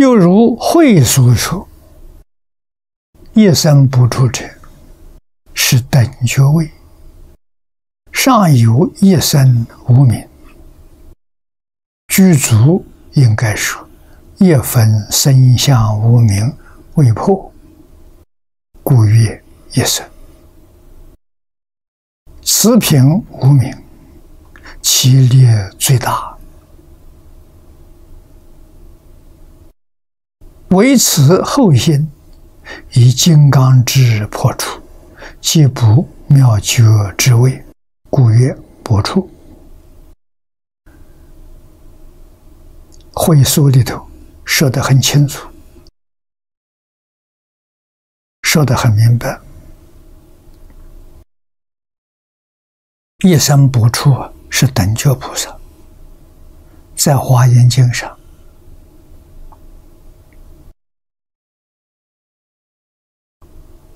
又如会所说，一生不出者，是等觉位。上有一生无名，具足应该说，一分身相无名未破，故曰一生。此品无名，其力最大。唯此后心，以金刚智破除，即不妙觉之位。故曰薄处，会书里头说的很清楚，说的很明白。一生不处是等觉菩萨，在华严经上，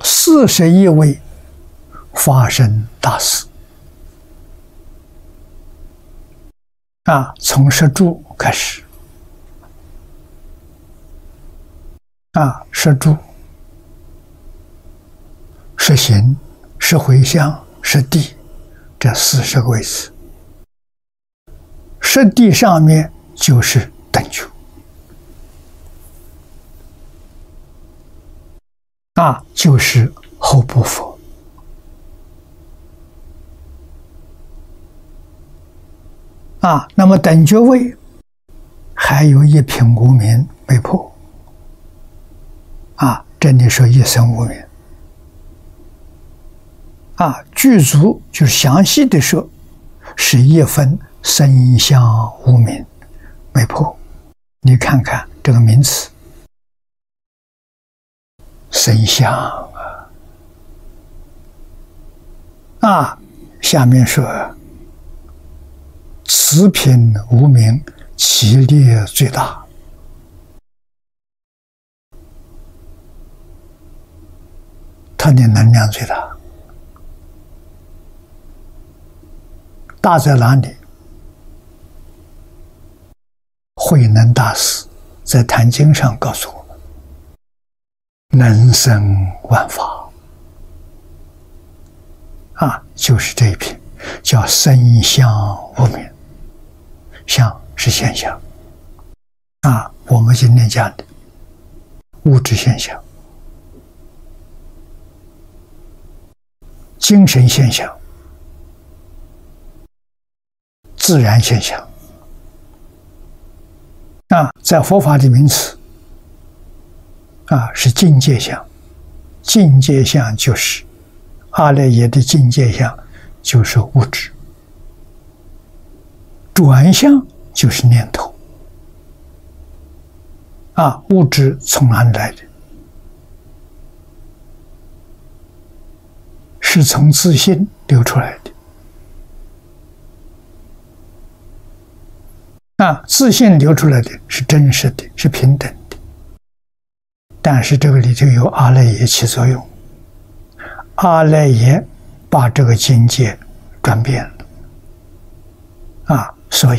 四十一位发生大事。啊，从十住开始，啊，十住、十行、石回向、石地，这四十个位置，石地上面就是等觉，啊，就是后不佛。啊，那么等觉位还有一品无名没破。啊，这里说一生无名。啊，具足就是详细的说，是一分生相无名没破。你看看这个名词，生相啊，啊，下面说。此品无名，其力最大，它的能量最大。大在哪里？慧能大师在《坛经》上告诉我：能生万法啊，就是这一品，叫生相无名。相是现象，啊，我们今天讲的物质现象、精神现象、自然现象，啊，在佛法的名词，啊，是境界相。境界相就是阿赖耶的境界相，就是物质。转向就是念头啊，物质从哪里来的？是从自信流出来的。啊，自信流出来的是真实的，是平等。但是这个里头有阿赖耶起作用，阿赖耶把这个境界转变了，啊。所以，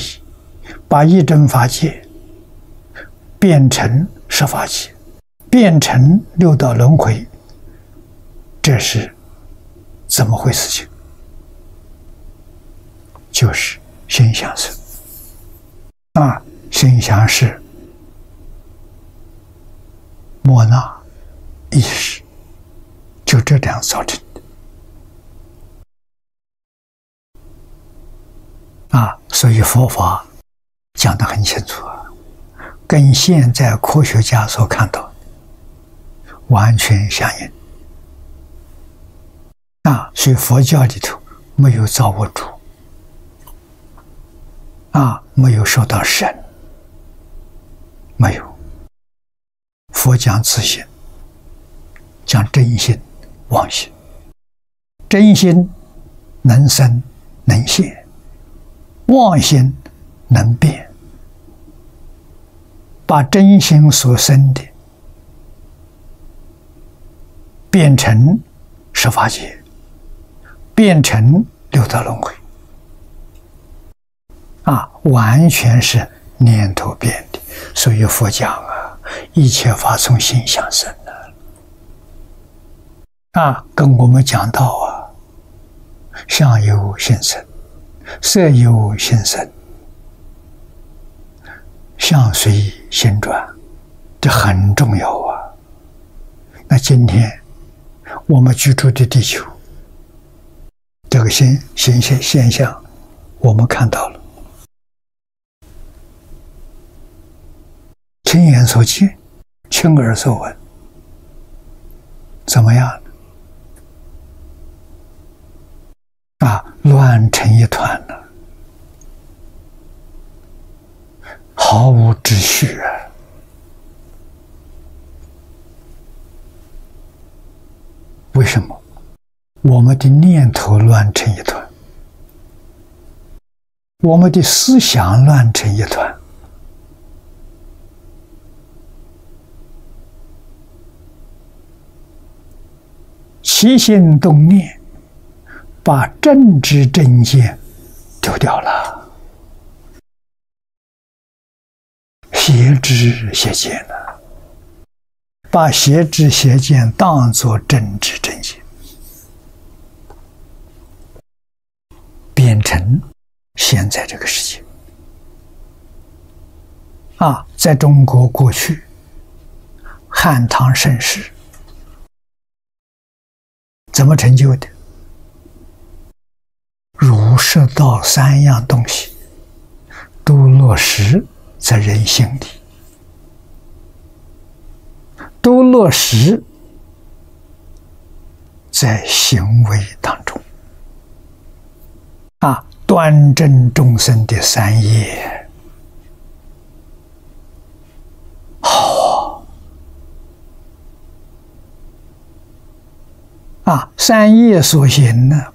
把一真法界变成十法界，变成六道轮回，这是怎么回事？情就是心想事啊，心想事，莫那意识，就这样造成的。啊，所以佛法讲的很清楚啊，跟现在科学家所看到的完全相应。啊，所以佛教里头没有造物主，啊，没有说到神，没有。佛讲自信，讲真心、妄心，真心能生能现。妄心能变，把真心所生的变成十法界，变成六道轮回，啊，完全是念头变的。所以佛讲啊，一切法从心想生的。啊，跟我们讲到啊，相由心生，色由心生，相随心转，这很重要啊。那今天我们居住的地球，这个现现现现象，我们看到了。亲眼所见，亲耳所闻，怎么样？啊，乱成一团了，毫无秩序啊！为什么？我们的念头乱成一团，我们的思想乱成一团。起心动念，把正知正见丢掉了，邪知邪见了，把邪知邪见当作正知正见，变成现在这个世界。啊，在中国过去，汉唐盛世。怎么成就的？儒释道三样东西都落实在人心里，都落实在行为当中。啊，端正众生的三业。啊，三业所行呢，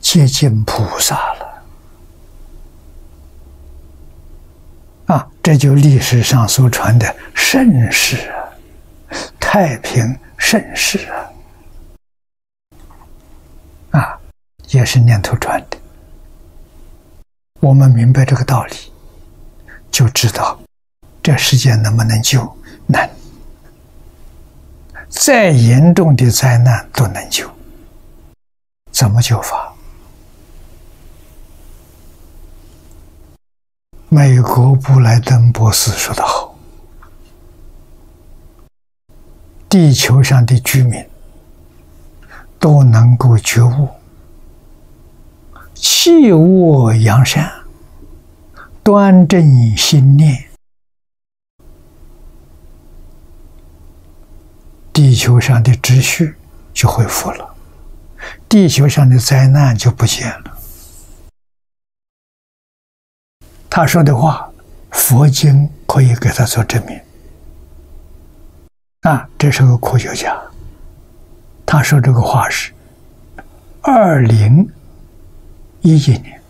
接近菩萨了。啊，这就历史上所传的盛世啊，太平盛世啊，啊，也是念头传的。我们明白这个道理，就知道这世界能不能救，难。再严重的灾难都能救，怎么救法？美国布莱登博士说的好：“地球上的居民都能够觉悟，弃恶扬善，端正心念。”地球上的秩序就恢复了，地球上的灾难就不见了。他说的话，佛经可以给他做证明。啊，这是个科学家，他说这个话是二零一一年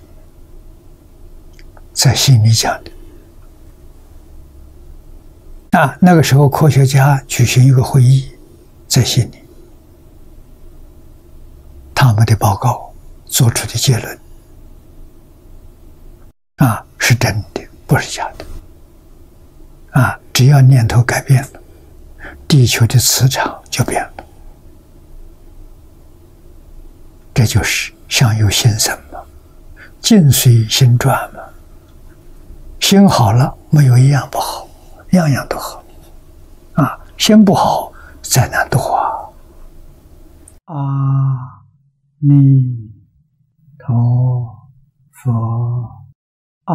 在悉尼讲的。啊，那个时候科学家举行一个会议，在心里，他们的报告做出的结论，啊，是真的，不是假的。啊，只要念头改变了，地球的磁场就变了，这就是相由心生嘛，境随心转嘛，心好了，没有一样不好。样样都好，啊，心不好，灾难多啊！阿弥陀佛，阿